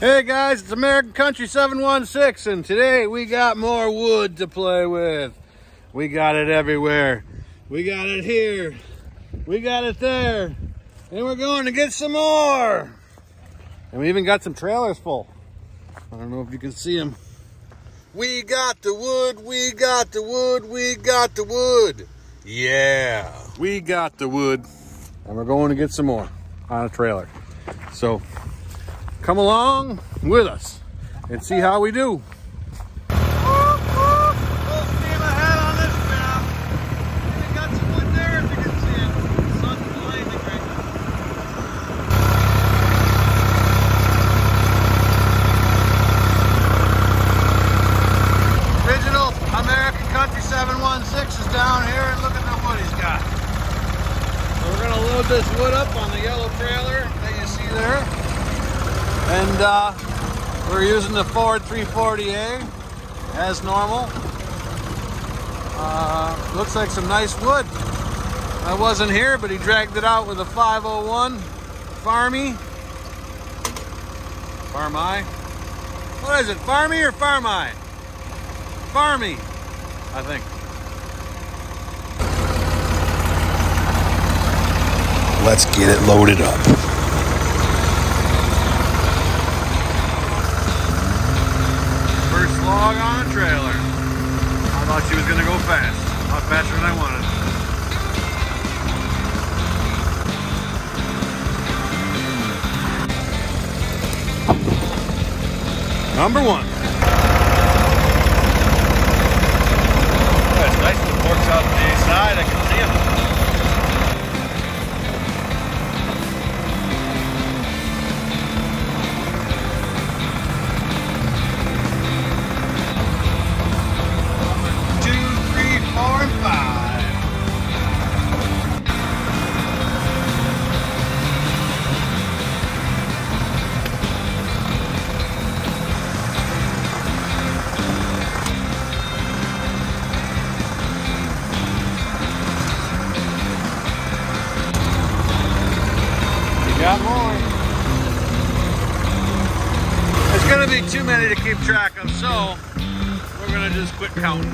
Hey guys, it's American Country 716 and today we got more wood to play with. We got it everywhere. We got it here. We got it there. And we're going to get some more. And we even got some trailers full. I don't know if you can see them. We got the wood, we got the wood, we got the wood. Yeah, we got the wood. And we're going to get some more on a trailer. So come along with us and see how we do. Original American Country 716 is down here and look at the wood he's got. We're gonna load this wood up on the yellow trailer that you see there. And uh, we're using the Ford 340A as normal. Uh, looks like some nice wood. I wasn't here, but he dragged it out with a 501 Farmy. Farmi? What is it, Farmy or Farmi? Farmy, I think. Let's get it loaded up. First log on a trailer. I thought she was gonna go fast. A lot faster than I wanted. Number one. The fork's out to the side. I can see him. Got more. It's gonna be too many to keep track of, so we're gonna just quit counting.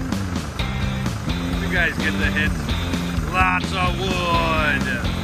You guys get the hint. Lots of wood.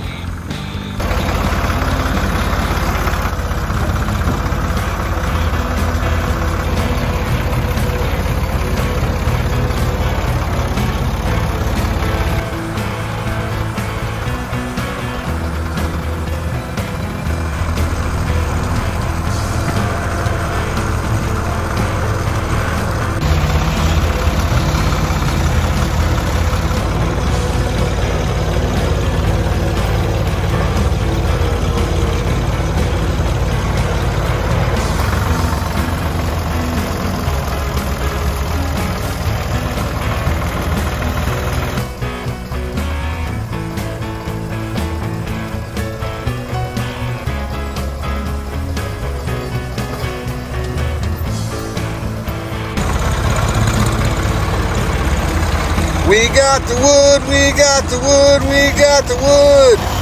We got the wood, we got the wood, we got the wood.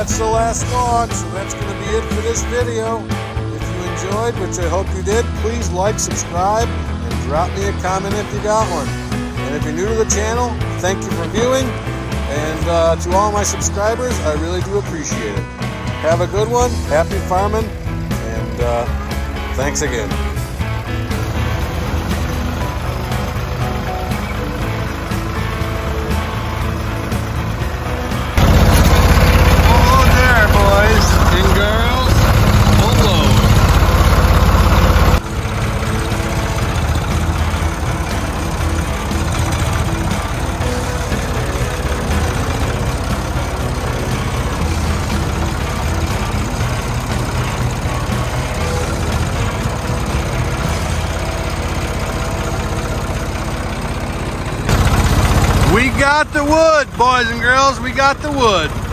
That's the last log, so that's going to be it for this video. If you enjoyed, which I hope you did, please like, subscribe, and drop me a comment if you got one. And if you're new to the channel, thank you for viewing. And uh, to all my subscribers, I really do appreciate it. Have a good one, happy farming, and uh, thanks again. Got the wood, boys and girls. We got the wood.